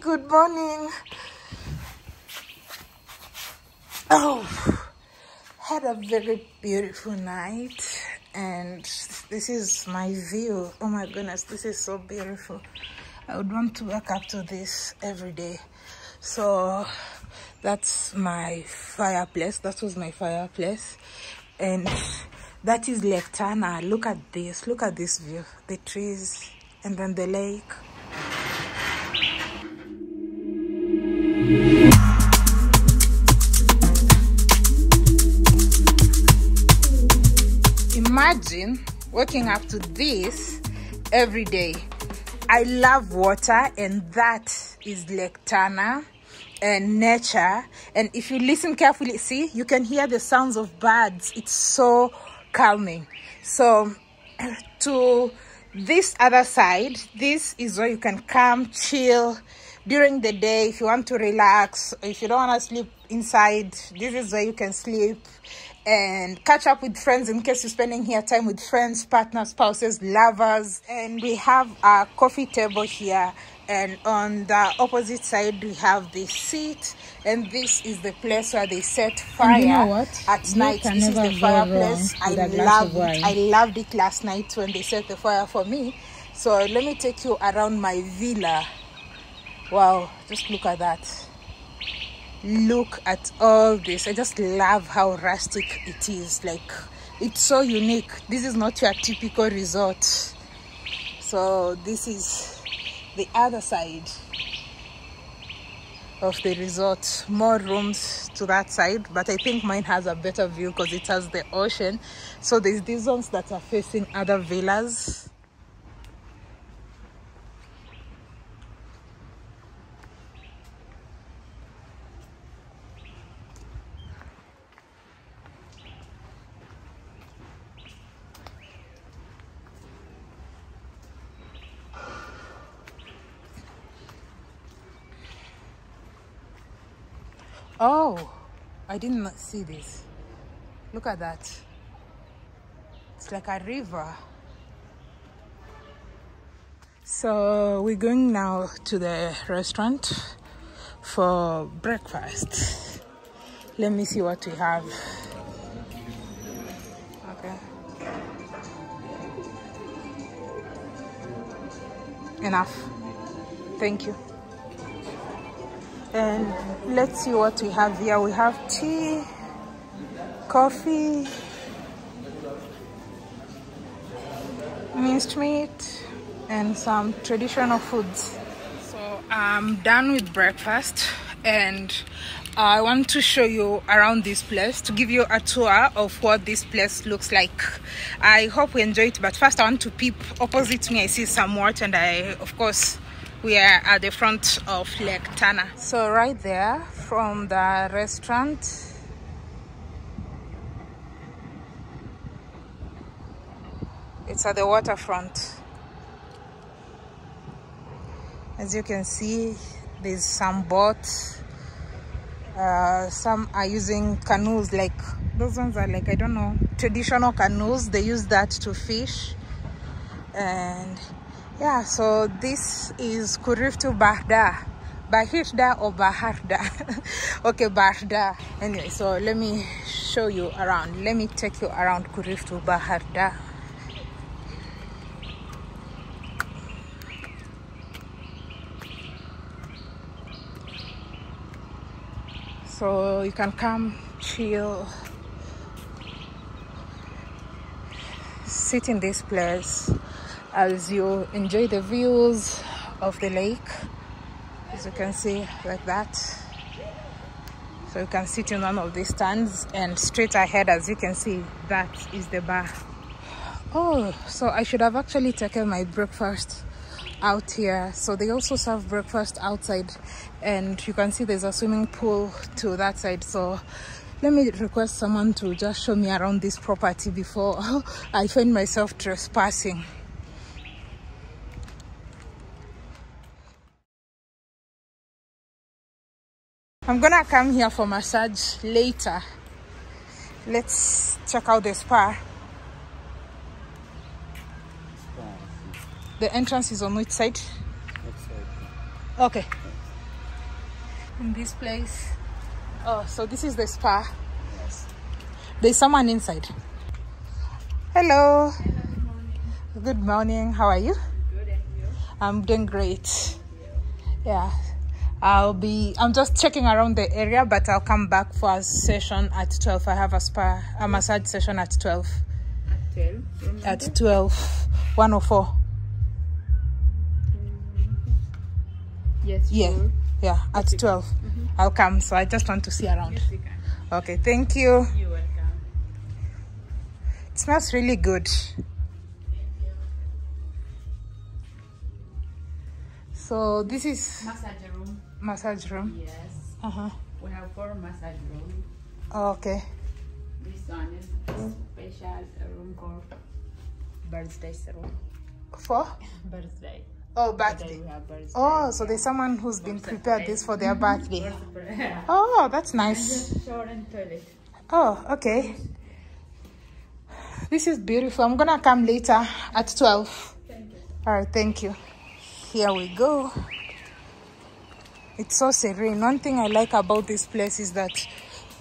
Good morning. Oh, had a very beautiful night, and this is my view. Oh my goodness, this is so beautiful. I would want to wake up to this every day. So that's my fireplace. That was my fireplace, and that is Lake Tana. Look at this. Look at this view. The trees, and then the lake. Imagine waking up to this every day. I love water, and that is Lake Tana and nature. And if you listen carefully, see, you can hear the sounds of birds. It's so calming. So, to this other side, this is where you can come, chill during the day. If you want to relax, if you don't want to sleep inside, this is where you can sleep and catch up with friends in case you're spending here time with friends, partners, spouses, lovers. And we have a coffee table here. And on the opposite side, we have the seat. And this is the place where they set fire you know at You night. This is the fireplace. I with a glass of loved it. I loved it last night when they set the fire for me. So let me take you around my villa. Wow, just look at that. Look at all this. I just love how rustic it is. Like, it's so unique. This is not your typical resort. So, this is the other side of the resort. More rooms to that side, but I think mine has a better view because it has the ocean. So, there's these ones that are facing other villas. Oh, I didn't see this. Look at that. It's like a river. So we're going now to the restaurant for breakfast. Let me see what we have. Okay. Enough. Thank you. And let's see what we have here. We have tea, coffee, minced meat, and some traditional foods. So I'm done with breakfast and I want to show you around this place to give you a tour of what this place looks like. I hope you enjoy it, but first I want to peep opposite me. I see some water and I, of course, we are at the front of Lake Tana. So right there from the restaurant, it's at the waterfront. As you can see, there's some boats. Uh, some are using canoes like those ones are like I don't know traditional canoes. They use that to fish and yeah so this is kuriftu bahda. Bahirda or baharda okay bahda. Anyway so let me show you around. Let me take you around kuriftu baharda so you can come chill sit in this place as you enjoy the views of the lake as you can see like that. So you can sit in one of these stands and straight ahead as you can see that is the bar. Oh so i should have actually taken my breakfast out here. So they also serve breakfast outside and you can see there's a swimming pool to that side. So let me request someone to just show me around this property before i find myself trespassing i'm gonna come here for massage later let's check out the spa the entrance is on which side okay in this place. Oh, so this is the spa. Yes. There's someone inside. Hello. Good morning. How are you? Good, and you? I'm doing great. Yeah. I'll be I'm just checking around the area, but I'll come back for a session at 12. I have a spa a massage session at 12. At 12. remember? At 12 104. Yes, Yeah. sure. Yeah, at 12. Mm-hmm. I'll come. So I just want to see around. Yes. Okay, thank you. You're welcome. It smells really good. So this is Massage room. massage room. Yes. Uh-huh. We have four massage room. Okay. This one is special room called birthday room. For? Birthday. Oh, birthday. birthday. Oh, so there's someone who's been prepared this for their birthday. Birthday. Oh, that's nice. Just shower and toilet. Oh, okay. This is beautiful. I'm gonna come later at 12. Thank you. All right, thank you. Here we go. It's so serene. One thing I like about this place is that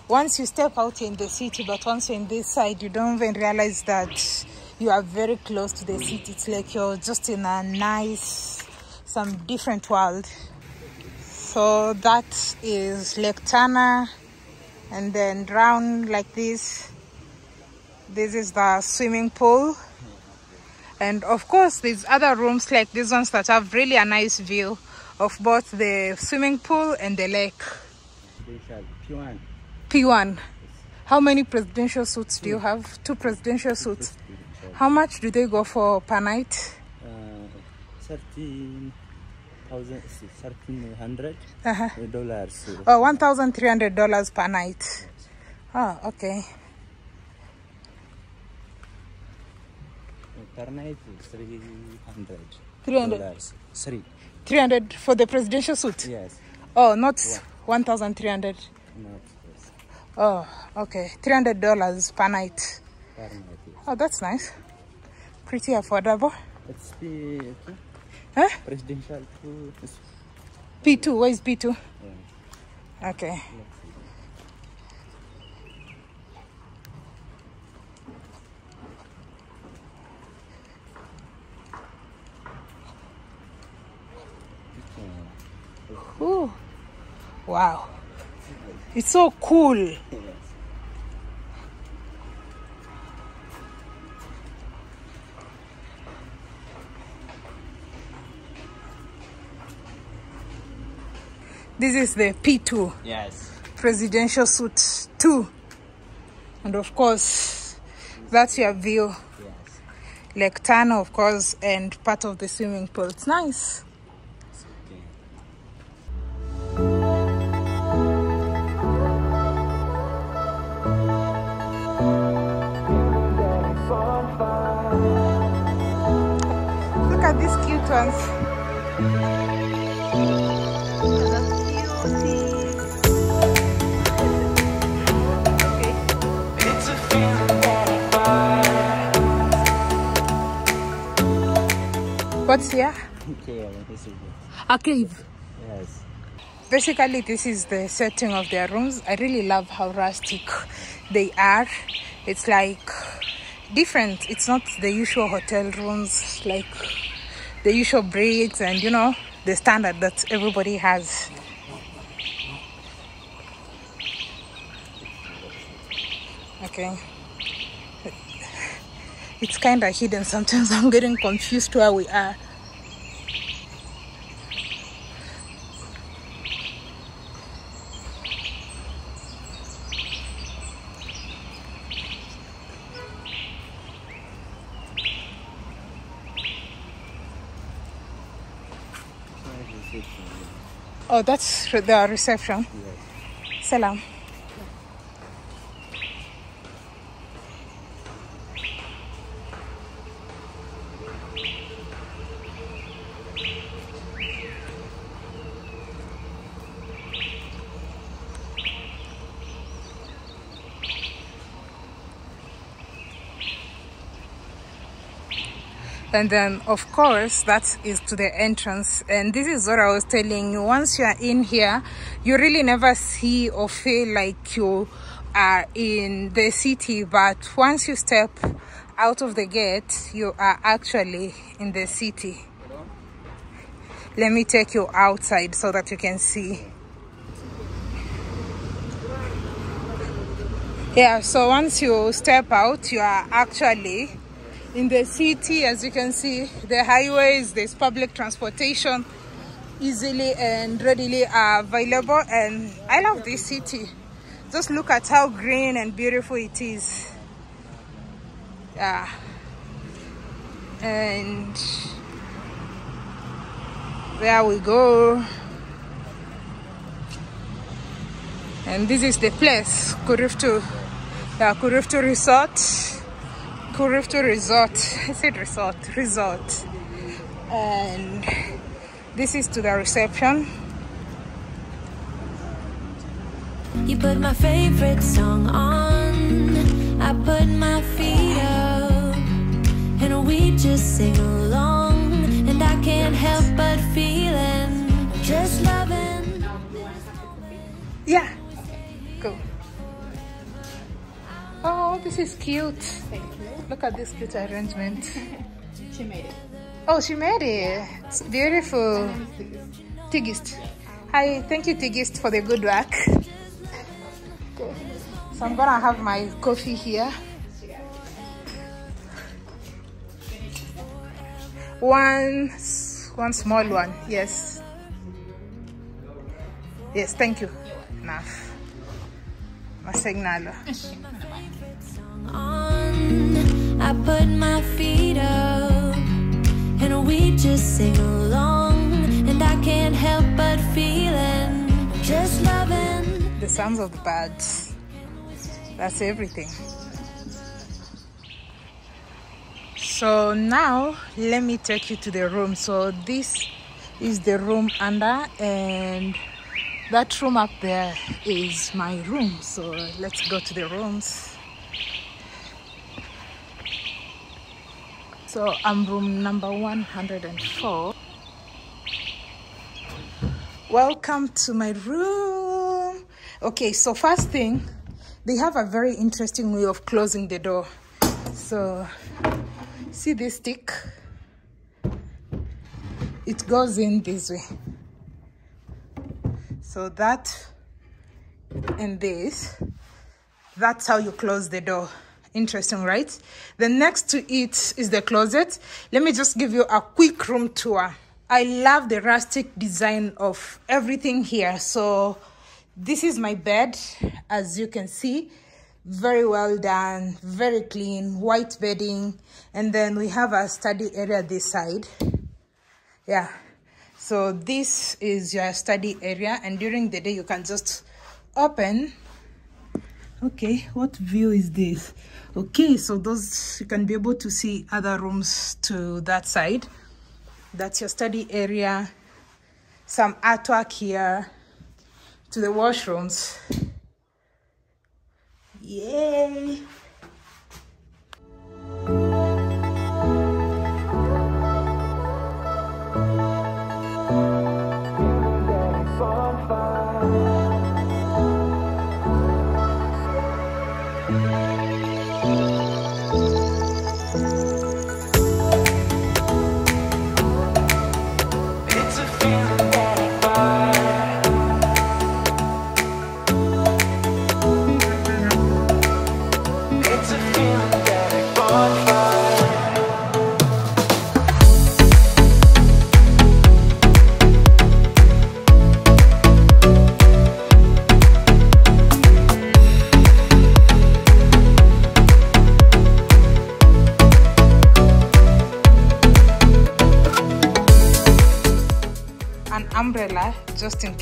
once you step out in the city, but once you're in this side, you don't even realize that you are very close to the city. It's like you're just in a nice, some different world. So that is Lake Tana, and then round like this. This is the swimming pool and of course there's other rooms like these ones that have really a nice view of both the swimming pool and the lake. Special P1. p1 how many presidential suites do you have? Two presidential suites how much do they go for per night? Uh, 13,000, 1300 uh-huh. dollars. oh 1300 dollars per night. Oh okay Per night, 300 300 dollars. Three. 300 for the presidential suite Yes. oh not 1300 Not yes. oh okay 300 dollars per night Per night. Yes. oh that's nice pretty affordable It's P2. huh Presidential is- p2 where is p2 Yeah. okay Let's see. Okay. Ooh. Wow. It's so cool. This is the P2 Yes. presidential suite 2. And of course, that's your view. Yes. Lake Tana, of course, and part of the swimming pool. It's nice. What's here? Okay, this is it. A cave. Yes. Basically, this is the setting of their rooms. I really love how rustic they are. It's like different. It's not the usual hotel rooms, like the usual bricks and you know the standard that everybody has. Okay. It's kind of hidden. Sometimes I'm getting confused where we are. This is it. Oh, that's the reception. Yes. Salam. And then of course that is to the entrance. And this is what i was telling you. Once you are in here you really never see or feel like you are in the city. But once you step out of the gate you are actually in the city. Let me take you outside so that you can see. Yeah so once you step out you are actually in the city as you can see the highways there's public transportation easily and readily available and i love this city. Just look at how green and beautiful it is. Yeah. And there we go. And this is the place kuriftu yeah kuriftu resort kuriftu resort i said resort resort and this is to the reception You put my favorite song on. I put my feet up. And we just sing along. And I can't help but feeling. Just loving. yeah Oh, this is cute. Thank you. look at this cute arrangement. She made it. oh she made it. It's beautiful. Tigist hi thank you tigist for the good work. Okay. so i'm gonna have my coffee here. One one small one. Yes. Yes thank you. Enough. Masignalo I put my feet up. And we just sing along. And I can't help but feeling. Just loving. the sounds of the birds that's everything so now let me take you to the room so this is the room under and that room up there is my room so let's go to the rooms so i'm room number 104 welcome to my room. Okay so first thing they have a very interesting way of closing the door. So see this stick? It goes in this way. So that and this that's how you close the door interesting right? The next to it is the closet. Let me just give you a quick room tour. I love the rustic design of everything here. So this is my bed as you can see. Very well done very clean white bedding. And then we have a study area this side. Yeah. So this is your study area. And during the day you can just open. Okay what view is this okay so those you can be able to see other rooms to that side. That's your study area. Some artwork here to the washrooms. Yay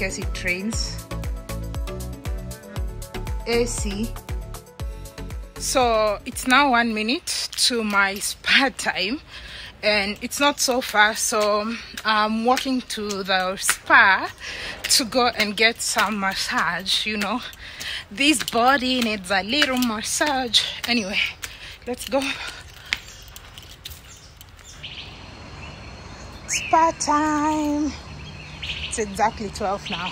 in it rains AC eh, so it's now one minute to my spa time and it's not so far so I'm walking to the spa to go and get some massage you know. This body needs a little massage. Anyway let's go. Spa time. It's exactly 12 now.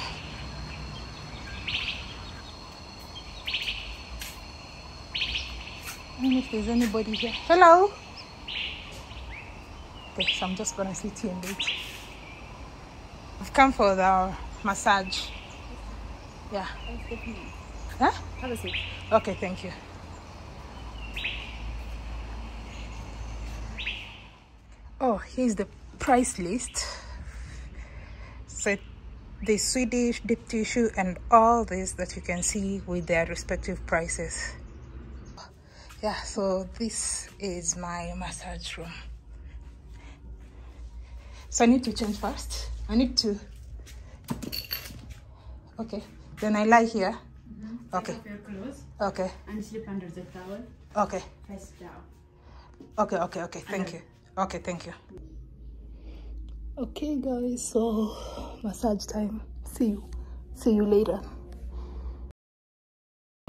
I don't know if there's anybody here. Hello? Okay, so I'm just gonna sit here and wait. I've come for the massage. Yeah. Huh? Have a seat. Okay, thank you. Oh, here's the price list. The Swedish deep tissue and all this that you can see with their respective prices. Yeah, so this is my massage room. So I need to change first. I need to. Okay, then I lie here. Mm-hmm. Okay, Take off your okay, and sleep under the towel. okay. Face down. Okay, okay, okay. Thank you. Okay, thank you. Okay, guys. So, massage time. See you. See you later.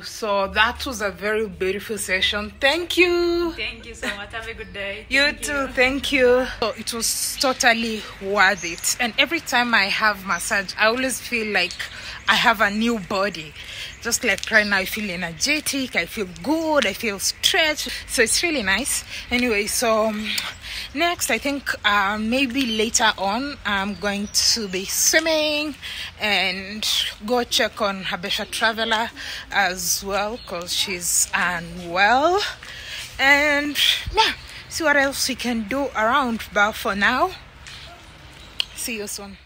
So that was a very beautiful session. Thank you. Thank you so much. Have a good day. You too, thank you. So it was totally worth it. And every time I have massage, I always feel like I have a new body. Just like right now, I feel energetic, I feel good, I feel stretched. So it's really nice. Anyway, so um, next, I think uh, maybe later on, I'm going to be swimming and go check on Habesha Traveler as well because she's unwell. And yeah, see what else we can do around. But for now, see you soon.